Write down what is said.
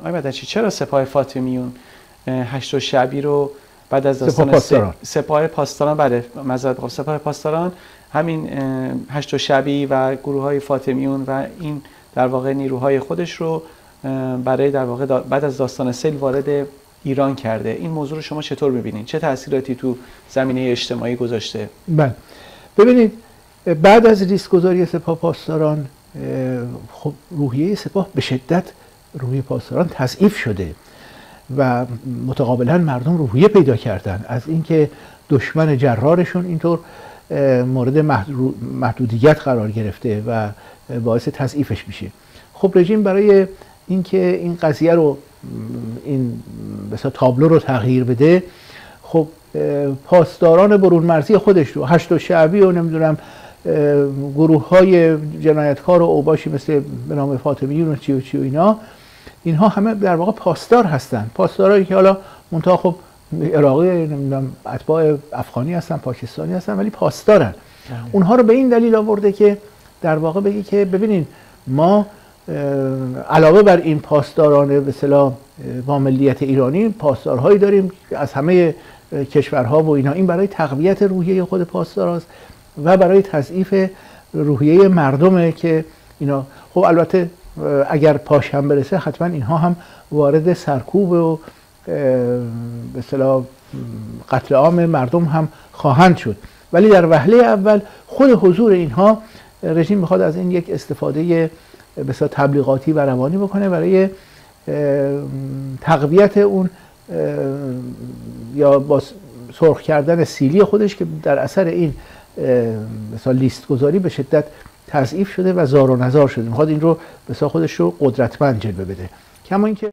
آقای مدنچی چرا سپاه فاطمیون هشت و شعبی رو بعد از سپاه داستان پاسداران. س- سپاه پاسداران بله. سپاه پاسداران. همین هشت و شعبی و گروه های فاطمیون و این در واقع نیروهای خودش رو برای در واقع بعد از داستان سیل وارد ایران کرده. این موضوع رو شما چطور می‌بینید چه تاثیراتی تو زمینه اجتماعی گذاشته؟ بله. ببینید بعد از ریسک گذاری سپاه پاسداران خب روحیه سپاه به شدت روحیه پاسداران تضعیف شده و متقابلا مردم روحیه پیدا کردن. از اینکه دشمن جرارشون اینطور مورد محدو- محدودیت قرار گرفته و باعث تضعیفش میشه. خب رژیم برای اینکه این قضیه رو این مثلا تابلو رو تغییر بده خب پاسداران برون مرزی خودش رو هشت و شعبی و نمی‌دونم گروه های جنایتکار و اوباشی مثل به نام فاطمیون و چی و چی و اینا اینها همه در واقع پاسدار هستن پاسدارایی که حالا منتها خب عراقی نمی‌دونم اتباع افغانی هستن پاکستانی هستن ولی پاسدارن. اونها رو به این دلیل آورده که در واقع بگی که ببینین ما علاوه بر این پاسداران به اصطلاح با ملیت ایرانی پاسدارهایی داریم از همه کشورها و اینا. این برای تقویت روحیه خود پاسدار است و برای تضعیف روحیه مردمه که اینا. خب البته اگر پاش هم برسه حتما اینها هم وارد سرکوب و به اصطلاح قتل عام مردم هم خواهند شد. ولی در وهله اول خود حضور اینها رژیم می‌خواد از این یک استفاده بسیار تبلیغاتی و روانی بکنه برای تقویت اون یا با سرخ کردن سیلی خودش که در اثر این مثلا لیست گذاری به شدت تضعیف شده و زار و نزار شده. می‌خواد این رو مثلا خودش رو قدرتمند جلوه بده. کما اینکه